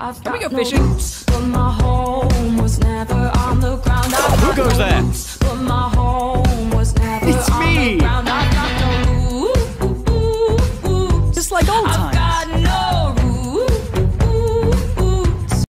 I've Can we go fishing?